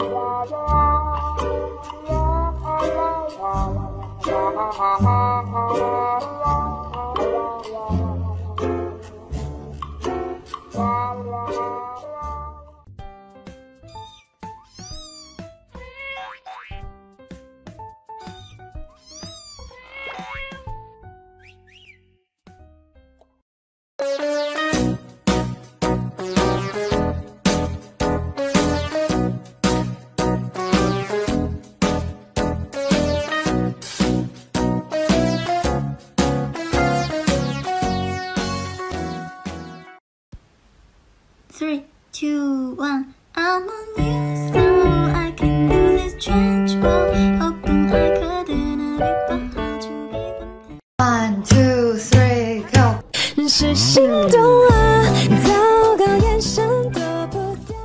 la la la la la la. two, one. I'm on you, so I can do this change. Open eye, couldn't be behind you. One, two, three, go！是心动啊，糟糕，眼神躲不掉。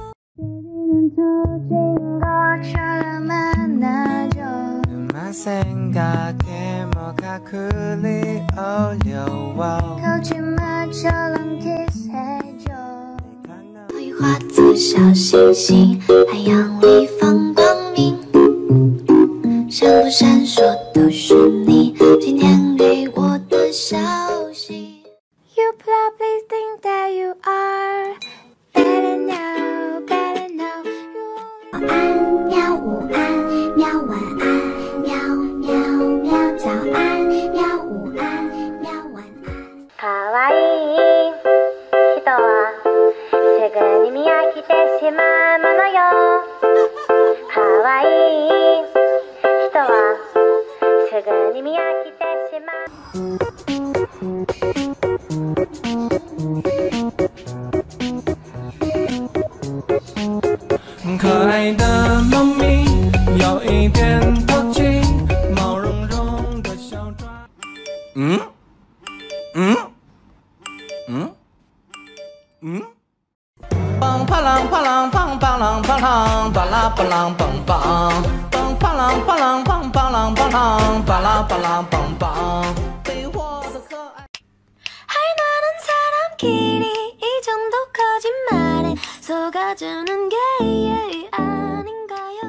마 생각에 뭐가 그리 어려워 会 化作小星星，海洋里放光明，闪不闪烁都是你今天可爱的猫咪有一点淘气，毛茸茸的小爪。嗯嗯嗯嗯。梆啪啷啪啷梆啪啷啪啷，巴拉巴啷梆梆，梆啪啷啪啷梆啪啷啪啷，巴拉巴啷梆梆。 속아주는 게 아닌가요?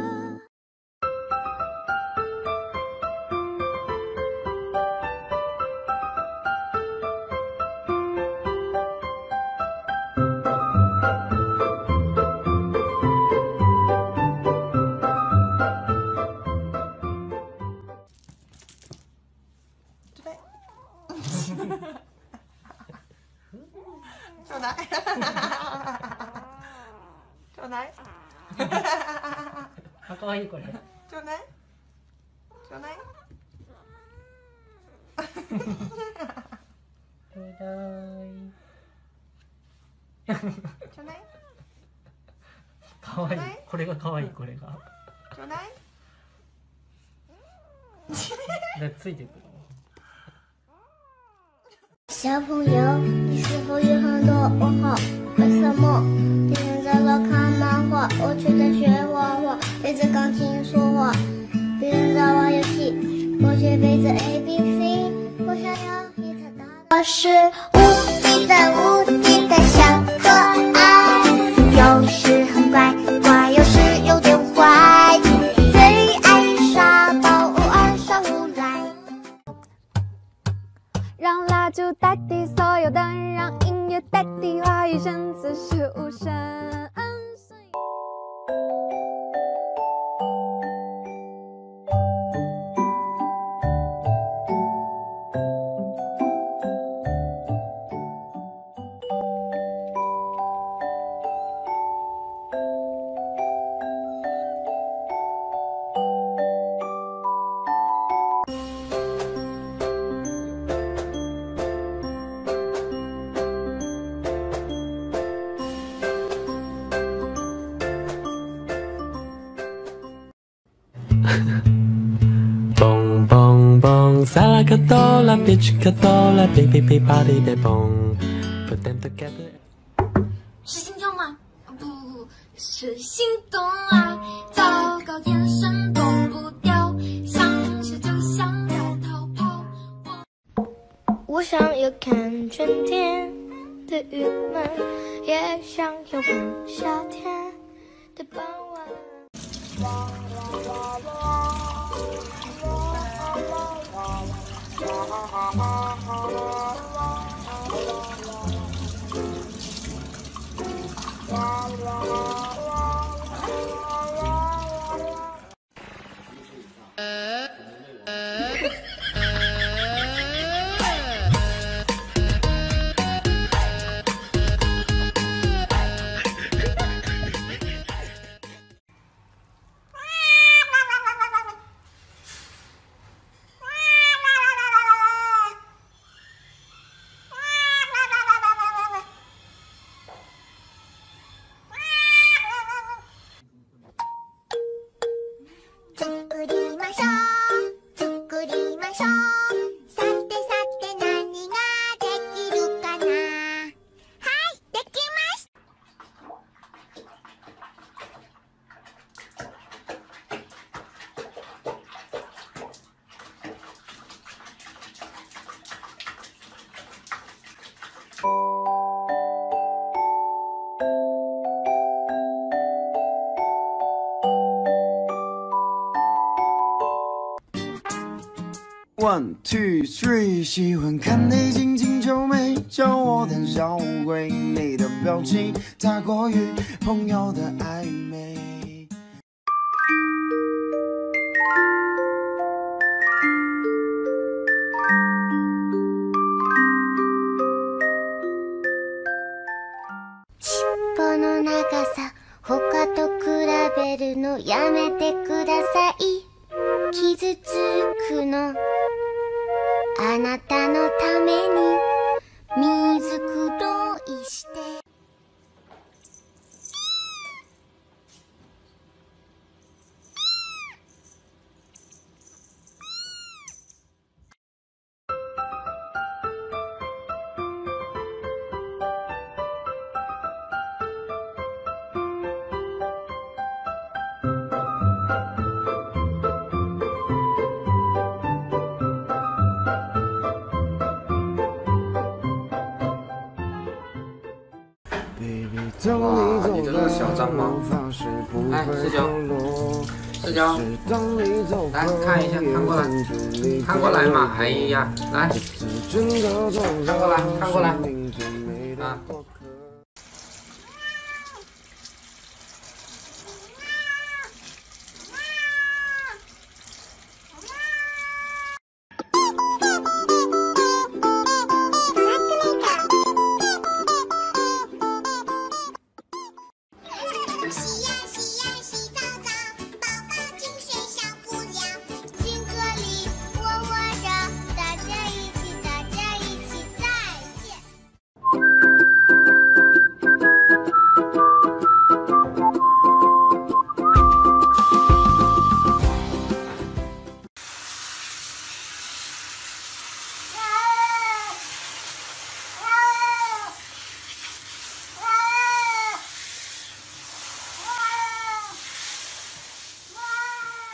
전화 ょゃだい可愛いこれ。ちょない。ちょない。ちょうい。ちょい。可愛い。これが可愛いこれが。ちょうい。だついてくる小朋友，你是否有很多问号？为什么？在那看漫画，我却在学画画？背着钢琴说话，别人在玩游戏，我却背着 A B C。我想要一台大。我是无敌的无敌的小可爱，有时很乖，乖有时有点坏，最爱耍宝，偶尔耍无赖。让蜡烛代替所有灯，让音乐代替话语声，此时无声。蹦蹦拉卡多拉，比奇卡多拉，哔哔哔吧哩呗蹦，put them together。是心跳吗？不，是心动啊！糟糕，眼神躲不掉，想吃就想要逃跑。我想要看春天的郁闷，也想要闻夏天的傍晚。？One two three，喜欢看你紧紧皱眉，叫我胆小鬼。你的表情太过于朋友的暧昧。尻尾の長さ他と比べるのやめてください傷つくのあなたのために水黒いして哇你这个小脏猫哎四九四九来看一下看过来看过来嘛哎呀来看过来看过来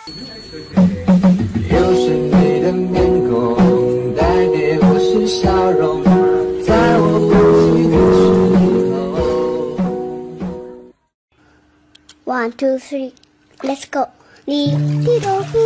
又是你的面孔，带给我是笑容，在我呼吸的时候。One two three, let's go！你低头不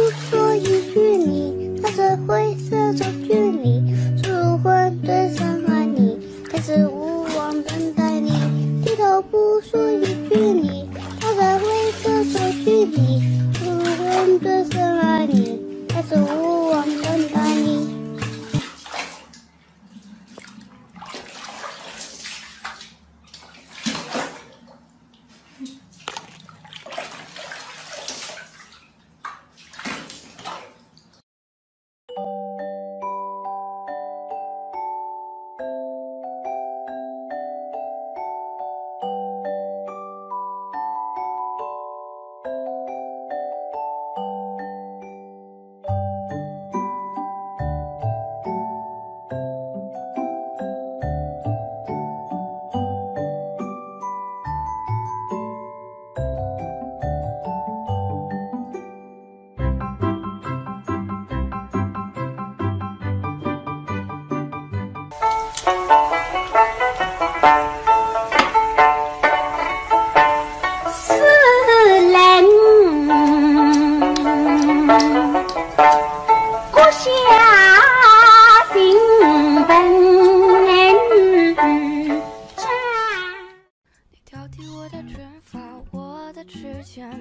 思量，我想请问。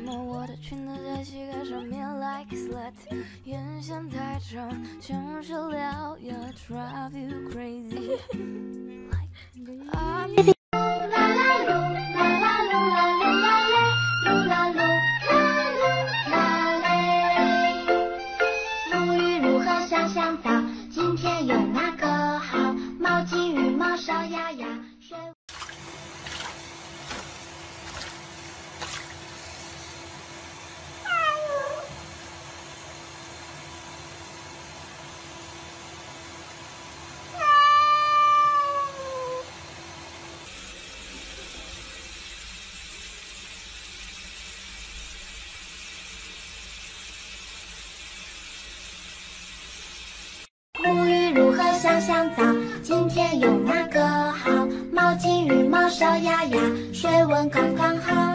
么我的裙子在膝盖上面 like slut，眼线太长，像是獠牙，drive you crazy。沐浴如何想象到今天有哪个好？毛巾、羽毛、烧鸭鸭、水。沐浴如何今天用哪个好？毛巾、浴帽、小鸭鸭，水温刚刚好。